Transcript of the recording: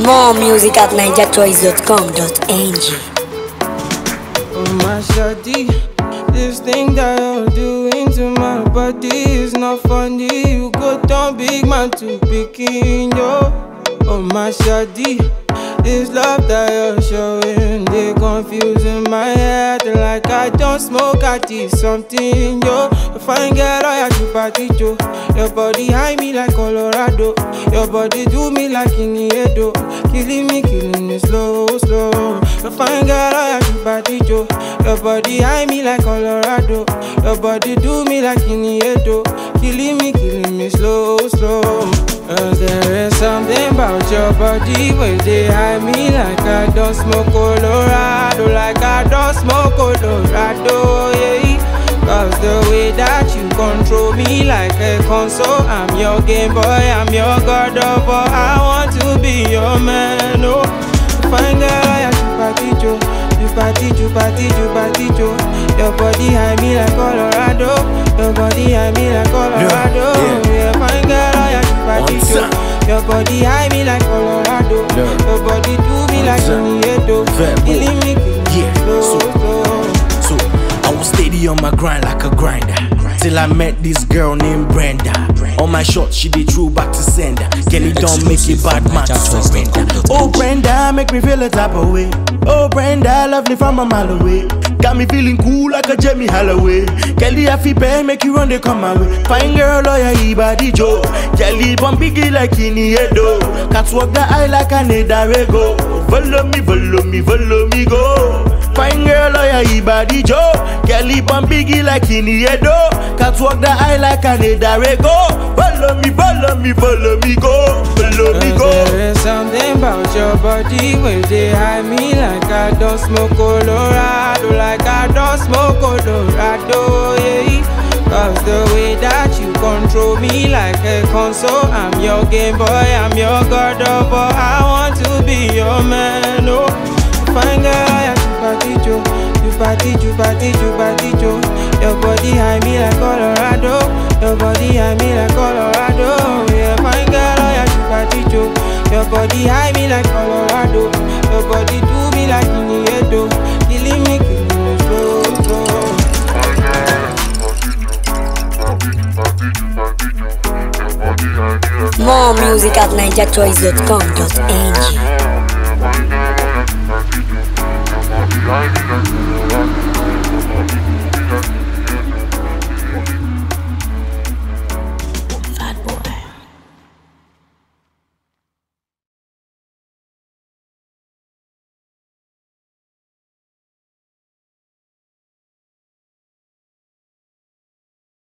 More music at ninjachoice.com.ng. Oh my shawty, this thing that you're doing to my body is not funny. You go down big man to picking yo. Oh my shawty, this love that you're showing they confusing my head like I don't smoke. I did something yo. If I get all your party Joe, your body high me like Colorado. Your body do me like Iniedo, killing me, killing me slow, slow. If I get all your body Joe, your body high me like Colorado. Your body do me like Iniedo, killing me, killing me slow, slow. Cause there is something about your body where they high me like I don't smoke Colorado, like I don't smoke Colorado, yeah. Cause the way that you control me like a console, I'm your game boy, I'm your god of war. I want to be your man, oh. Fine girl, I party Joe. Oh. You party, you party, you party Joe. Oh. Your body high me like Colorado. Your body high me like Colorado. Yeah, body high me like Colorado. Yeah. Your body do me like time. Iniedo. Killing me, killing me Yeah, slow, so- slow. So I was steady on my grind like a grinder. Till I met this girl named Brenda. On my shot, she did true back to sender. Kelly don't make it bad man surrender. Oh Brenda, make me feel a type of way. Oh Brenda, lovely from a mile away. Got me feeling cool like a Jamie Holloway. Kelly, I feel pay, make you run, they come my way. Fine girl, lawyer, he body Joe. Kelly, bomb biggie like Iniedo. Cats walk the eye like a Nedarego. Follow me, follow me, follow me, go. Fine girl, oh, lawyer, he body Joe. Kelly bum biggie like Iniedo. Cat walk the eye like an Edarego. Follow me, follow me, follow me, go. Follow me, go. there is something about your body where they high me like I don't smoke Colorado, like I don't smoke Colorado, yeah. Cause the way that you control me like a console, I'm your game boy, I'm your god war. I want to be your man, oh. Fine girl, You party Joe. Your body high me like Colorado. Your body high me like Colorado. Yeah, fine girl, yeah, you party Joe. Your body high me like Colorado. Your body do me like Iniedo. Killing me, killing me slow, slow. More music at ninjachoice.com.ng.